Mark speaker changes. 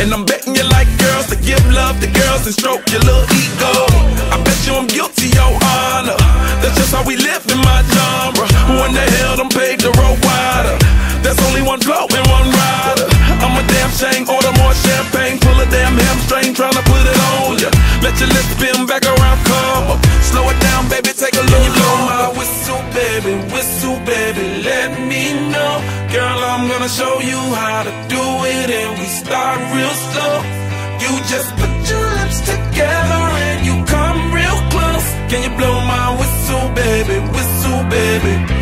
Speaker 1: And I'm betting you like girls to give love to girls and stroke your little ego. I bet you I'm guilty, your honor. That's just how we live in my genre. Who in the hell done paved the road wider? There's only one flow and one rider. I'm a damn shame, order more champagne, pull a damn hamstring, tryna put it on ya. Let your lips spin back around, come up. Slow it down, baby, take a blow my whistle, baby, whistle, baby, let me know. Girl, I'm gonna show you how to do it, we start real slow. You just put your lips together and you come real close. Can you blow my whistle, baby, whistle, baby?